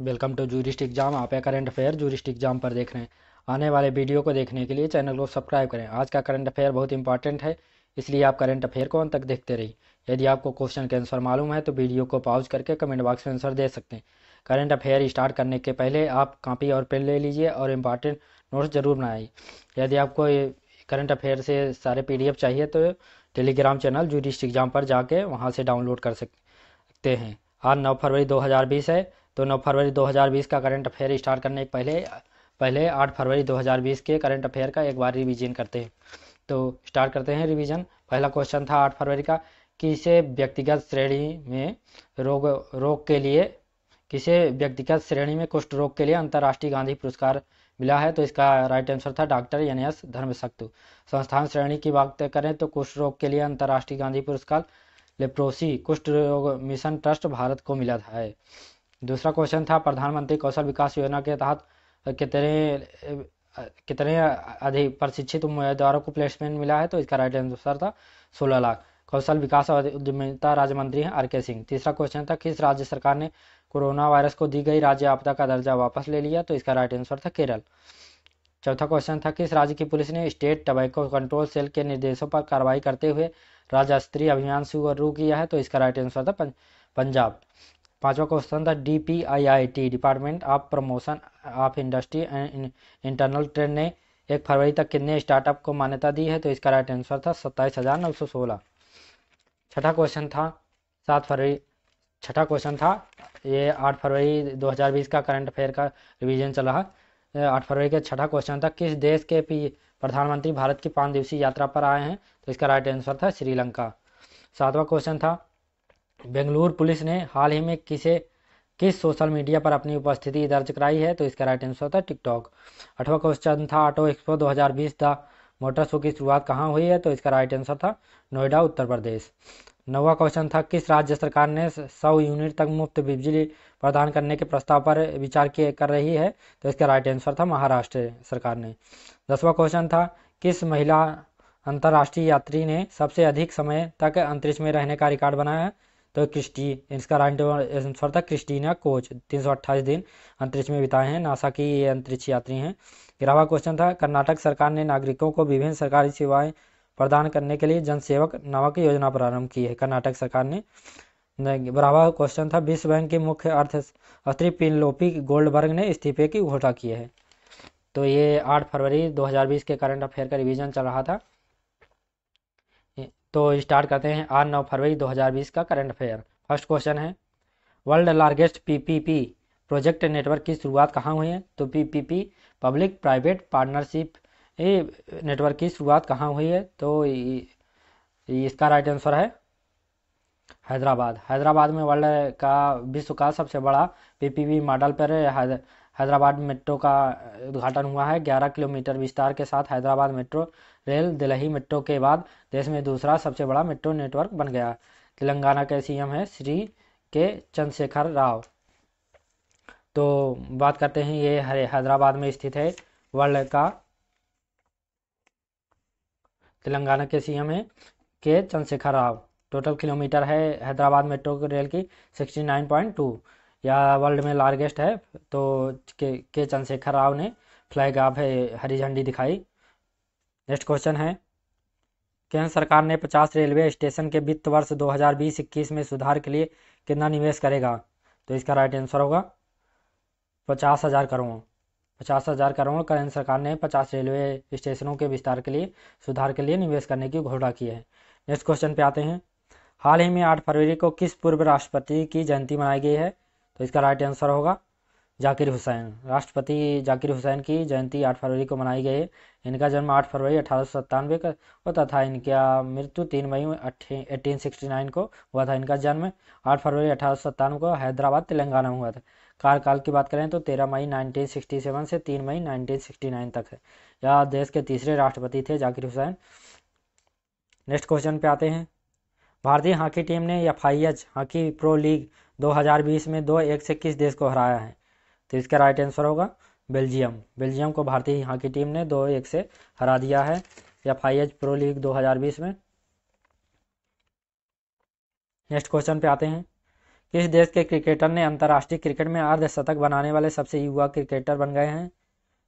Welcome to Jurist exam. आप current affair, Jurist exam पर देख रहे हैं। आने वाले वीडियो को देखने के लिए चैनल को सब्सक्राइब करें। आज का करंट अफेयर बहुत इंपॉर्टेंट है, इसलिए आप करंट अफेयर को अंत तक देखते रहिए। यदि आपको क्वेश्चन के आंसर मालूम है तो वीडियो को पॉज करके कमेंट बॉक्स में आंसर दे सकते हैं। करंट अफेयर स्टार्ट करने के पहले आप कॉपी और पेन ले लीजिए और इंपॉर्टेंट नोट्स ज़रूर बनाइए। यदि आपको करंट अफेयर से सारे पीडीएफ चाहिए तो टेलीग्राम चैनल जूरिस्ट एग्ज़ाम पर जाके वहाँ से डाउनलोड कर सकते हैं। आज नौ फरवरी 2020 है। तो 9 फरवरी 2020 का करंट अफेयर स्टार्ट करने के पहले पहले 8 फरवरी 2020 के करंट अफेयर का एक बार रिवीजन करते हैं। तो स्टार्ट करते हैं रिवीजन। पहला क्वेश्चन था 8 फरवरी का, किसे व्यक्तिगत श्रेणी में रोग रोग के लिए, किसे व्यक्तिगत श्रेणी में कुष्ठ रोग के लिए अंतर्राष्ट्रीय गांधी पुरस्कार मिला है? तो इसका राइट आंसर था डॉक्टर एन एस धर्मशक्तु। संस्थान श्रेणी की बात करें तो कुष्ठ रोग के लिए अंतर्राष्ट्रीय गांधी पुरस्कार, लेप्रोसी कुष्ठ रोग मिशन ट्रस्ट भारत को मिला था। है दूसरा क्वेश्चन था, प्रधानमंत्री कौशल विकास योजना के तहत कितने कितने अधिक प्रशिक्षित उम्मीदवारों को प्लेसमेंट मिला है? तो इसका राइट आंसर था, सोलह लाख। कौशल विकास और उद्यमिता राज्य मंत्री हैं आर के सिंह। तीसरा क्वेश्चन था, किस राज्य सरकार ने कोरोना वायरस को दी गई राज्य आपदा का दर्जा वापस ले लिया? तो इसका राइट आंसर था, केरल। चौथा क्वेश्चन था, किस राज्य की पुलिस ने स्टेट टबैको कंट्रोल सेल के निर्देशों पर कार्रवाई करते हुए राज्य स्तरीय अभियान शुरू किया है? तो इसका राइट आंसर था पंजाब। पांचवा क्वेश्चन था D P I I T department of promotion of industry and internal trade ने एक फरवरी तक कितने स्टार्टअप को मान्यता दी है? तो इसका राइट आंसर था सत्ताईस हज़ार नौ सौ सोलह। छठा क्वेश्चन था, सात फरवरी, छठा क्वेश्चन था, ये आठ फरवरी 2020 का करंट अफेयर का रिवीजन चला। रहा आठ फरवरी का छठा क्वेश्चन था, किस देश के प्रधानमंत्री भारत की पाँच दिवसीय यात्रा पर आए हैं? तो इसका राइट आंसर था श्रीलंका। सातवां क्वेश्चन था बेंगलुरु पुलिस ने हाल ही में किसे, किस सोशल मीडिया पर अपनी उपस्थिति दर्ज कराई है तो इसका राइट आंसर था टिकटॉक। अठवा क्वेश्चन था, auto expo 2020 the motor show की शुरुआत कहाँ हुई है तो इसका राइट आंसर था नोएडा, उत्तर प्रदेश। नौवा क्वेश्चन था, किस राज्य सरकार ने सौ यूनिट तक मुफ़्त बिजली प्रदान करने के प्रस्ताव पर विचार किए, कर रही है तो इसका राइट आंसर था महाराष्ट्र सरकार ने। दसवा क्वेश्चन था, किस महिला अंतर्राष्ट्रीय यात्री ने सबसे अधिक समय तक अंतरिक्ष में रहने का रिकॉर्ड बनाया है तो क्रिस्टी, इसका राइट आंसर था क्रिस्टीना कोच। तीन सौ अट्ठाईस दिन अंतरिक्ष में बिताए हैं। नासा की ये अंतरिक्ष यात्री हैं। ग्यारहवा क्वेश्चन था, कर्नाटक सरकार ने नागरिकों को विभिन्न सरकारी सेवाएँ प्रदान करने के लिए जनसेवक नामक योजना प्रारंभ की है। कर्नाटक सरकार ने बारहवा क्वेश्चन था, विश्व बैंक के मुख्य अर्थशास्त्री पिनलोपी गोल्डबर्ग ने इस्तीफे की घोषणा की है। तो ये आठ फरवरी 2020 के करंट अफेयर का रिवीजन चल रहा था। तो स्टार्ट करते हैं आज नौ फरवरी 2020 का करंट अफेयर फ़र्स्ट क्वेश्चन है world largest PPP project network की शुरुआत कहाँ हुई है? तो PPP public private partnership network की शुरुआत कहाँ हुई है? तो इसका राइट आंसर है हैदराबाद। हैदराबाद में वर्ल्ड का, विश्व का सबसे बड़ा पीपीपी मॉडल पर हैदराबाद मेट्रो का उद्घाटन हुआ है। 11 किलोमीटर विस्तार के साथ Hyderabad metro rail Delhi metro के बाद देश में दूसरा सबसे बड़ा मेट्रो नेटवर्क बन गया। तेलंगाना के सीएम है श्री के चंद्रशेखर राव। तो बात करते हैं, ये हैदराबाद में स्थित है वर्ल्ड का। तेलंगाना के सीएम है के चंद्रशेखर राव। टोटल किलोमीटर है हैदराबाद मेट्रो रेल की 69.2 या वर्ल्ड में लार्जेस्ट है तो के, के चंद्रशेखर राव ने फ्लैग ऑफ़ है हरी झंडी दिखाई। नेक्स्ट क्वेश्चन है केंद्र सरकार ने 50 रेलवे स्टेशन के वित्त वर्ष 2020-21 में सुधार के लिए कितना निवेश करेगा? तो इसका राइट आंसर होगा पचास हज़ार करोड़। पचास हज़ार करोड़ केंद्र सरकार ने 50 रेलवे स्टेशनों के विस्तार के लिए सुधार के लिए निवेश करने की घोषणा की है। नेक्स्ट क्वेश्चन पे आते हैं हाल ही में आठ फरवरी को किस पूर्व राष्ट्रपति की जयंती मनाई गई है? तो इसका राइट आंसर होगा जाकिर हुसैन। राष्ट्रपति जाकिर हुसैन की जयंती 8 फरवरी को मनाई गई। इनका जन्म 8 फरवरी अठारह का होता था। इनका मृत्यु 3 मई एटीन सिक्सटी नाइन को हुआ था। इनका जन्म 8 फरवरी अठारह को हैदराबाद, तेलंगाना में हुआ था। कार्यकाल की बात करें तो 13 मई 1967 से 3 मई 1969 तक है। यह देश के तीसरे राष्ट्रपति थे जाकिर हुसैन। नेक्स्ट क्वेश्चन पे आते हैं। भारतीय हॉकी टीम ने एफ़ हॉकी प्रो लीग 2020 में दो एक से किस देश को हराया है। तो इसका राइट आंसर होगा बेल्जियम। बेल्जियम को भारतीय हॉकी टीम ने दो एक से हरा दिया है। F I H pro league 2020 में। नेक्स्ट क्वेश्चन पे आते हैं। किस देश के क्रिकेटर ने अंतर्राष्ट्रीय क्रिकेट में अर्धशतक बनाने वाले सबसे युवा क्रिकेटर बन गए हैं?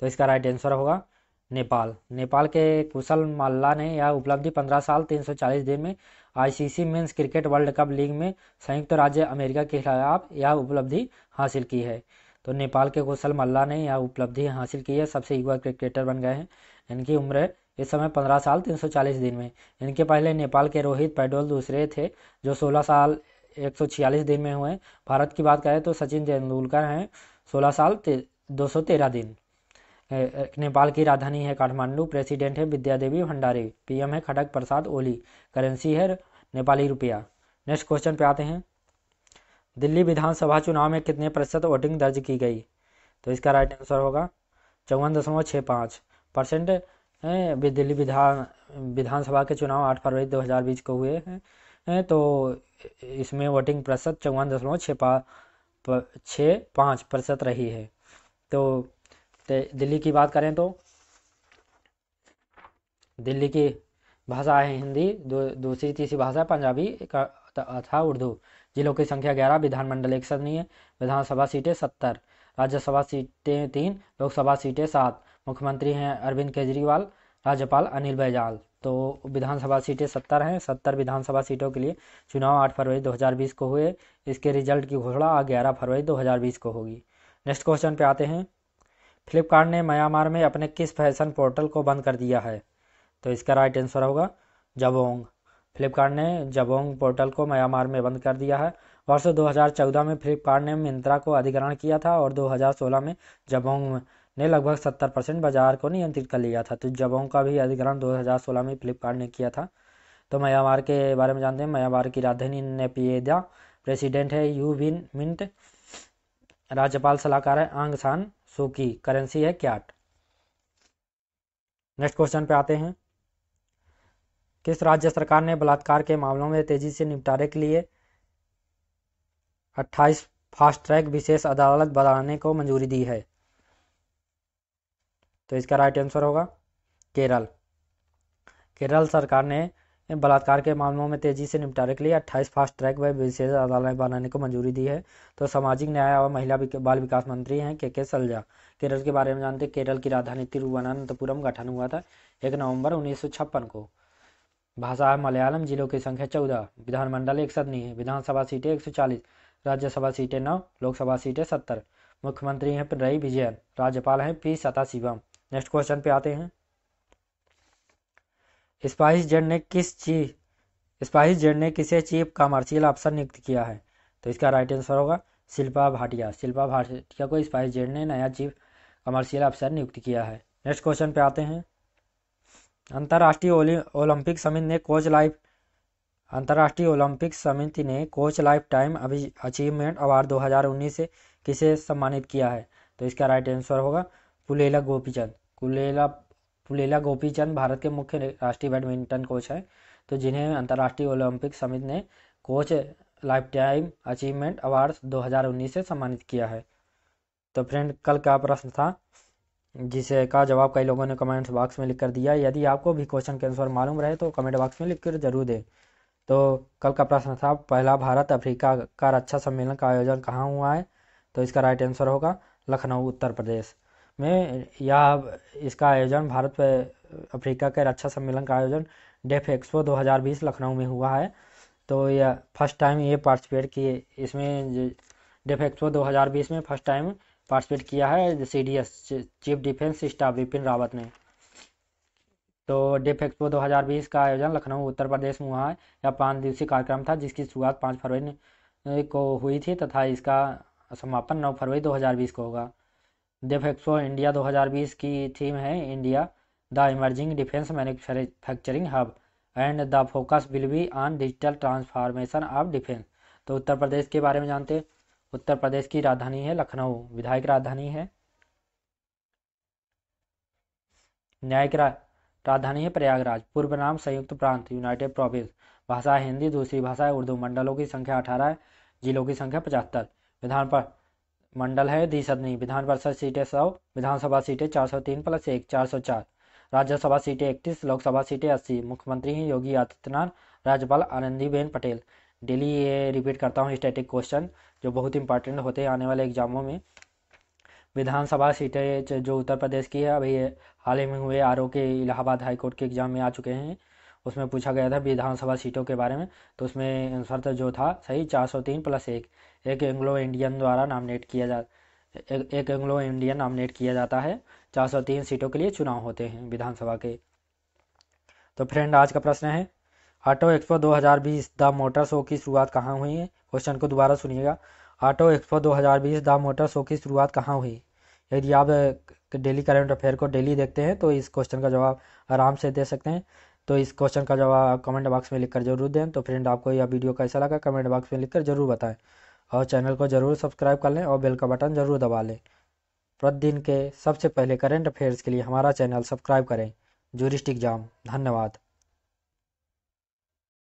तो इसका राइट आंसर होगा नेपाल। नेपाल के कुशल मल्ला ने यह उपलब्धि 15 साल 340 दिन में ICC men's cricket world cup league में संयुक्त राज्य अमेरिका के खिलाफ यह उपलब्धि हासिल की है। तो नेपाल के कुशल मल्ला ने यह उपलब्धि हासिल की है। सबसे युवा क्रिकेटर बन गए हैं। इनकी उम्र इस समय 15 साल 340 दिन में। इनके पहले नेपाल के रोहित पैडोल, दूसरे थे जो 16 साल 146 दिन में हुए। भारत की बात करें तो सचिन तेंदुलकर हैं 16 साल दो सौ तेरह दिन। नेपाल की राजधानी है काठमांडू, प्रेसिडेंट है विद्या देवी भंडारी, पीएम है खड़ग प्रसाद ओली, करेंसी है नेपाली रुपया। नेक्स्ट क्वेश्चन पे आते हैं। दिल्ली विधानसभा चुनाव में कितने प्रतिशत वोटिंग दर्ज की गई? तो इसका राइट आंसर होगा चौवन दशमलव छः पाँच। परसेंट दिल्ली विधान विधानसभा के चुनाव आठ फरवरी दो हज़ार बीस को हुए हैं तो इसमें वोटिंग प्रतिशत चौवन दशमलव छः पा छः पाँच प्रतिशत रही है। तो दिल्ली की बात करें तो दिल्ली की भाषा है हिंदी दूसरी तीसरी भाषा पंजाबी तथा उर्दू। जिलों की संख्या ग्यारह, विधानमंडल एक सदनीय विधानसभा सीटें सत्तर, राज्यसभा सीटें तीन, लोकसभा सीटें सात, मुख्यमंत्री हैं अरविंद केजरीवाल, राज्यपाल अनिल बैजाल। तो विधानसभा सीटें सत्तर हैं, सत्तर विधानसभा सीटों के लिए चुनाव आठ फरवरी 2020 को हुए, इसके रिज़ल्ट की घोषणा ग्यारह फरवरी 2020 को होगी। नेक्स्ट क्वेश्चन पे आते हैं। फ्लिपकार्ट ने म्यांमार में अपने किस फ़ैशन पोर्टल को बंद कर दिया है? तो इसका राइट आंसर होगा जबोंग। फ्लिपकार्ट ने जबोंग पोर्टल को म्यांमार में बंद कर दिया है। वर्ष 2014 में फ्लिपकार्ट ने मिंत्रा को अधिग्रहण किया था और 2016 में जबोंग ने लगभग 70 परसेंट बाज़ार को नियंत्रित कर लिया था। तो जबोंग का भी अधिग्रहण 2016 में फ्लिपकार्ट ने किया था। तो म्यांमार के बारे में जानते हैं। म्यांमार की राजधानी नेपियदा प्रेसिडेंट है यू विन मिंट। राज्यपाल सलाहकार है आंग सान। सो की करेंसी है कैट। नेक्स्ट क्वेश्चन पे आते हैं। किस राज्य सरकार ने बलात्कार के मामलों में तेज़ी से निपटारे के लिए 28 फास्ट ट्रैक विशेष अदालत बनाने को मंजूरी दी है? तो इसका राइट आंसर होगा केरल। केरल सरकार ने बलात्कार के मामलों में तेज़ी से निपटारे के लिए 28 फास्ट ट्रैक व विशेष अदालत बनाने को मंजूरी दी है। तो सामाजिक न्याय और महिला बाल विकास मंत्री हैं के के सलजा। केरल के बारे में जानते केरल की राजधानी तिरुवनंतपुरम गठन हुआ था एक नवंबर उन्नीस सौ छप्पन को। भाषा है मलयालम, जिलों की संख्या चौदह, विधानमंडल एक सदनी है, विधानसभा सीटें एक सौ चालीस, राज्यसभा सीटें नौ, लोकसभा सीटें सत्तर। मुख्यमंत्री हैं पिनरई विजयन, राज्यपाल हैं पी सताशिवम नेक्स्ट क्वेश्चन पे आते हैं। स्पाइस जेड ने किस चीफ स्पाइस जेड ने किसे चीफ कमर्शियल अफसर नियुक्त किया है? तो इसका राइट आंसर होगा शिल्पा भाटिया। शिल्पा भाटिया को स्पाइस जेड ने नया चीफ कमर्शियल अफसर नियुक्त किया है। नेक्स्ट क्वेश्चन पे आते हैं। अंतर्राष्ट्रीय ओलंपिक समिति ने कोच लाइफ अंतर्राष्ट्रीय ओलंपिक समिति ने coach lifetime achievement award 2019 से किसे सम्मानित किया है? तो इसका राइट आंसर होगा पुलेला गोपीचंद। कुलेला पुलेला गोपीचंद भारत के मुख्य राष्ट्रीय बैडमिंटन कोच हैं। तो जिन्हें अंतर्राष्ट्रीय ओलंपिक समिति ने coach lifetime achievement award 2019 से सम्मानित किया है। तो फ्रेंड, कल का प्रश्न था, जिसे का जवाब कई लोगों ने कमेंट बॉक्स में लिख कर दिया। यदि आपको भी क्वेश्चन के आंसर मालूम रहे तो कमेंट बॉक्स में लिख कर ज़रूर दें। तो कल का प्रश्न था, पहला भारत अफ्रीका का रक्षा सम्मेलन का आयोजन कहाँ हुआ है? तो इसका राइट आंसर होगा, लखनऊ, उत्तर प्रदेश। में यह इसका आयोजन भारत अफ्रीका के रक्षा सम्मेलन का आयोजन डेफ एक्सपो 2020 लखनऊ में हुआ है। तो यह फ़र्स्ट टाइम ये पार्टिसिपेट किए, इसमें डेफ एक्सपो 2020 में फ़र्स्ट टाइम पार्टिसिपेट किया है C D S chief defence staff Bipin Rawat ने। तो डेफ एक्सपो 2020 का आयोजन लखनऊ, उत्तर प्रदेश में हुआ है। यह पाँच दिवसीय कार्यक्रम था, जिसकी शुरुआत पाँच फरवरी को हुई थी तथा इसका समापन नौ फरवरी 2020 को होगा। डेफ एक्सपो इंडिया 2020 की थीम है India the emerging defence manufacturing hub and the focus will be on digital transformation of defence. तो उत्तर प्रदेश के बारे में जानते उत्तर प्रदेश की राजधानी है लखनऊ, विधायक राजधानी है। न्यायिक राजधानी है प्रयागराज, पूर्व नाम संयुक्त प्रांत यूनाइटेड प्रोविंस भाषा हिंदी, दूसरी भाषा है उर्दू। मंडलों की संख्या अठारह है, जिलों की संख्या पचहत्तर। विधान पर मंडल है, दी सदनी। विधान परिषद सीटें सौ, विधानसभा सीटें चार सौ तीन प्लस एक, चार सौ चार। राज्यसभा सीटें इकतीस, लोकसभा सीटें अस्सी। मुख्यमंत्री हैं योगी आदित्यनाथ, राज्यपाल आनंदीबेन पटेल। डेली ये रिपीट करता हूँ स्टैटिक क्वेश्चन जो बहुत इंपॉर्टेंट होते हैं आने वाले एग्जामों में। विधानसभा सीटें जो उत्तर प्रदेश की है, अभी हाल ही में हुए आर के इलाहाबाद हाईकोर्ट के एग्ज़ाम में आ चुके हैं। उसमें पूछा गया था विधानसभा सीटों के बारे में तो उसमें आंसर तो जो था सही चार सौ तीन प्लस एक। एक एंग्लो इंडियन द्वारा नामिनेट किया जा एक, एंग्लो इंडियन नामिनेट किया जाता है चार सौ तीन सीटों के लिए चुनाव होते हैं विधानसभा के। तो फ्रेंड आज का प्रश्न है auto expo 2020 the motor show की शुरुआत कहाँ हुई है? क्वेश्चन को दोबारा सुनिएगा auto expo 2020 the motor show की शुरुआत कहाँ हुई? यदि आप डेली करंट अफेयर को डेली देखते हैं तो इस क्वेश्चन का जवाब आराम से दे सकते हैं। तो इस क्वेश्चन का जवाब कमेंट बॉक्स में लिखकर ज़रूर दें। तो फ्रेंड आपको यह वीडियो कैसा लगा कमेंट बॉक्स में लिखकर ज़रूर बताएँ। और चैनल को ज़रूर सब्सक्राइब कर लें और बेल का बटन ज़रूर दबा लें। प्रतिदिन के सबसे पहले करेंट अफेयर्स के लिए हमारा चैनल सब्सक्राइब करें। जूरिस्ट एग्ज़ाम धन्यवाद।